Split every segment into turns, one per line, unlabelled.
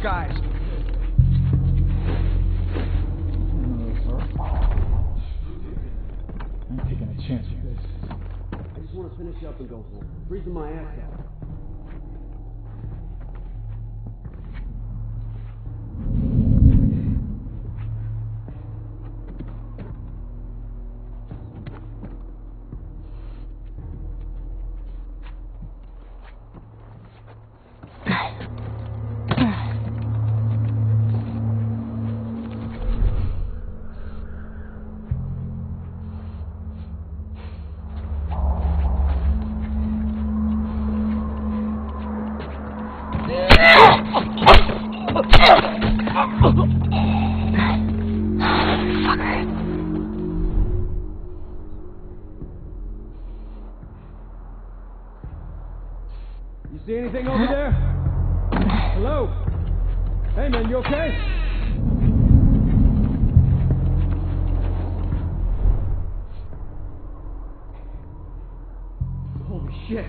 of our guys.
I'm taking a chance with this.
I just want to finish up and go home. Freezing my ass off. You see anything over there? Hello? Hey man, you okay? Holy shit.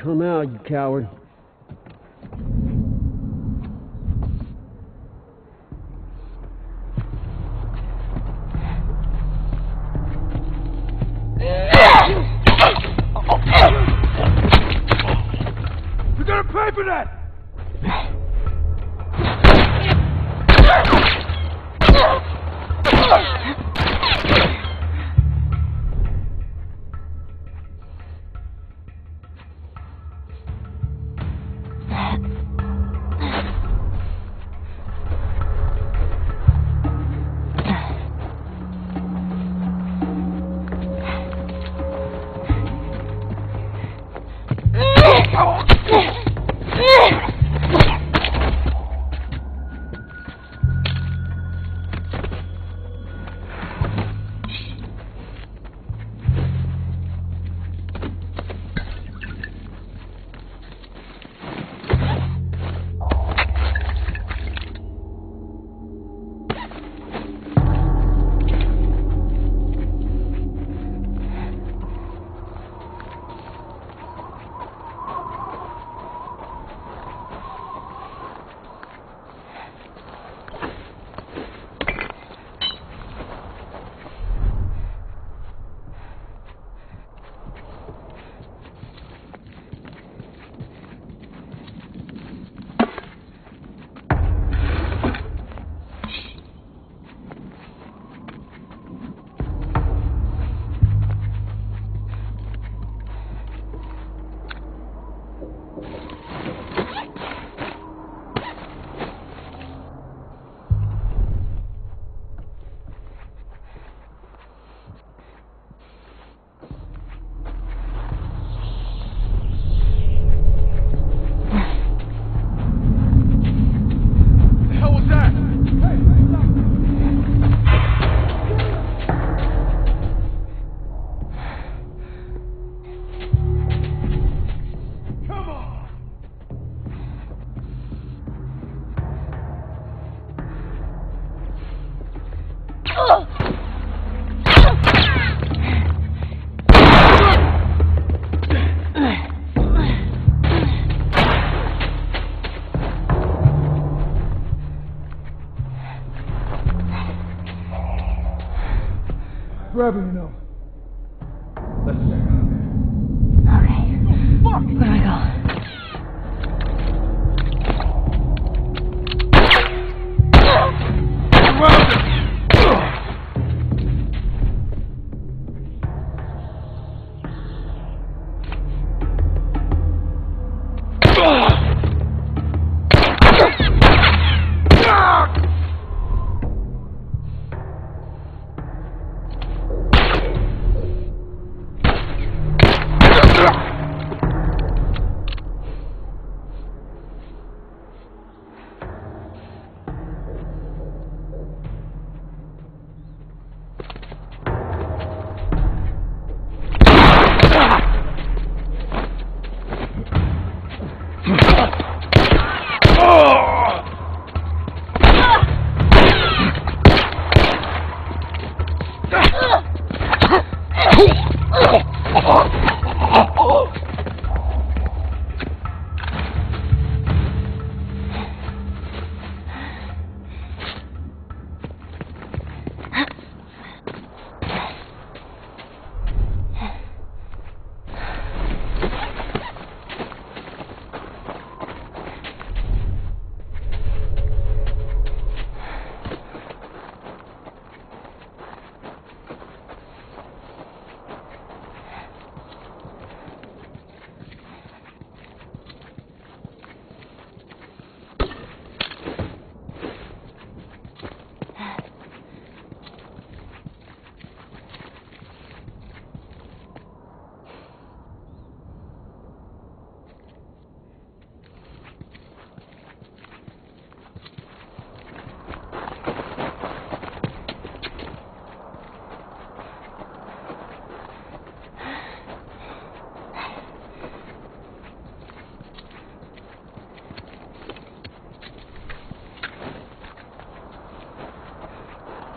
Come out, you coward.
Forever, you know.
Yeah.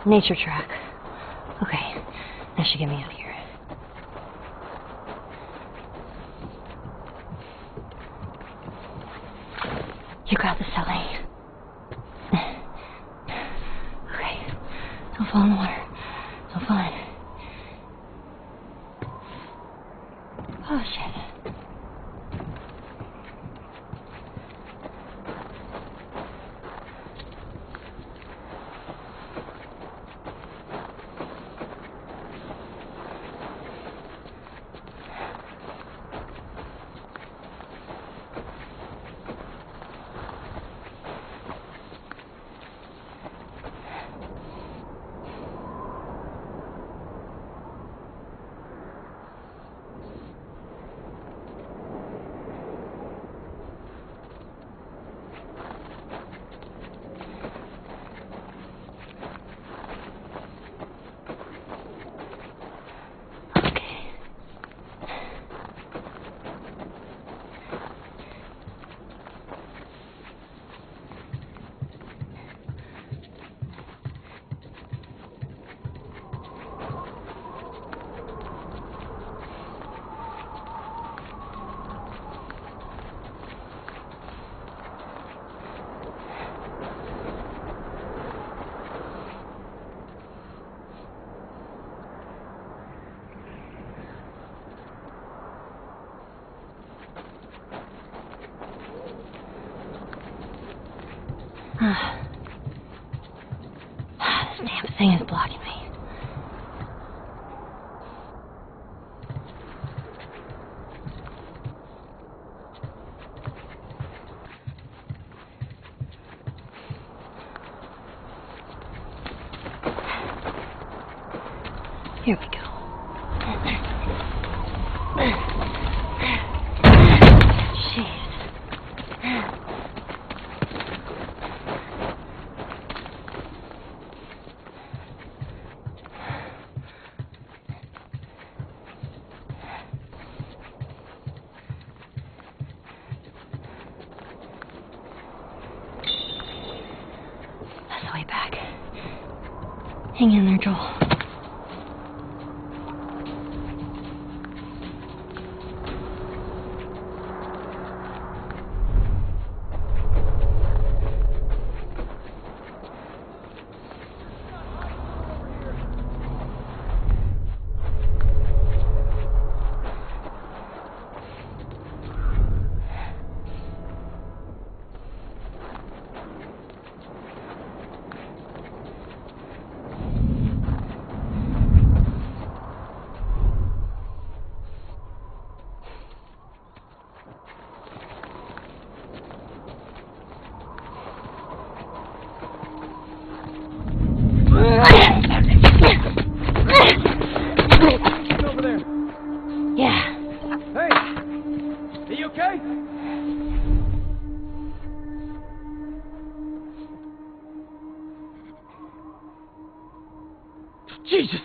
Nature track. Okay, that should get me out of here. You got this, Ellie. Okay, don't fall in the water. Don't fall in. Oh shit. Okay. Ah. Ah, this damn thing is blocking me. Here we go. Jeez. That's the way back. Hang in there, Joel.
Jesus!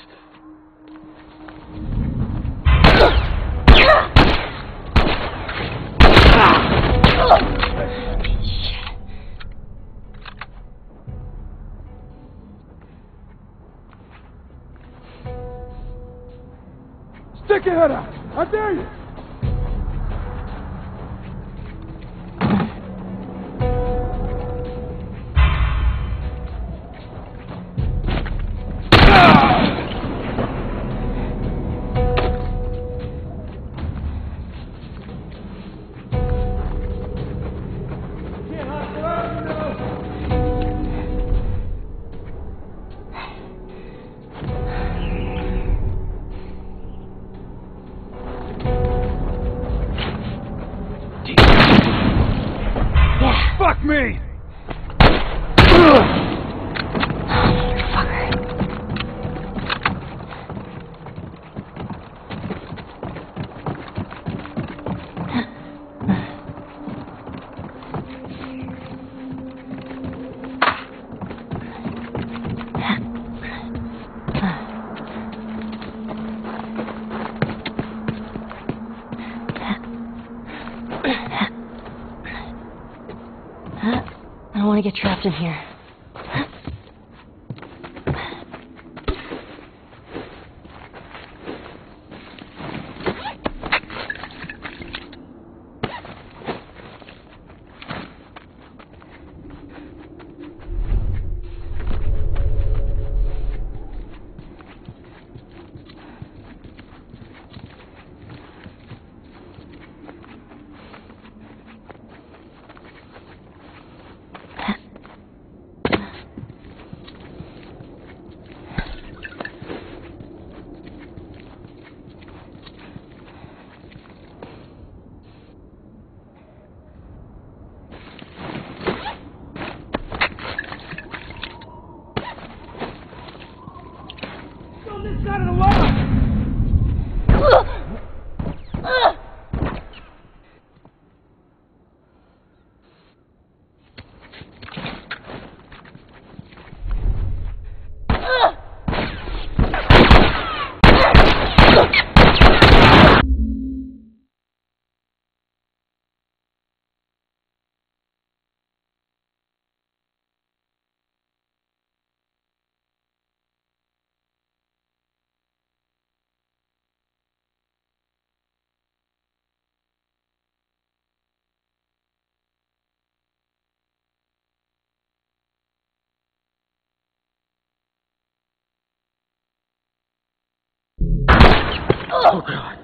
Fuck me!
Want to get trapped in here.
Oh, God.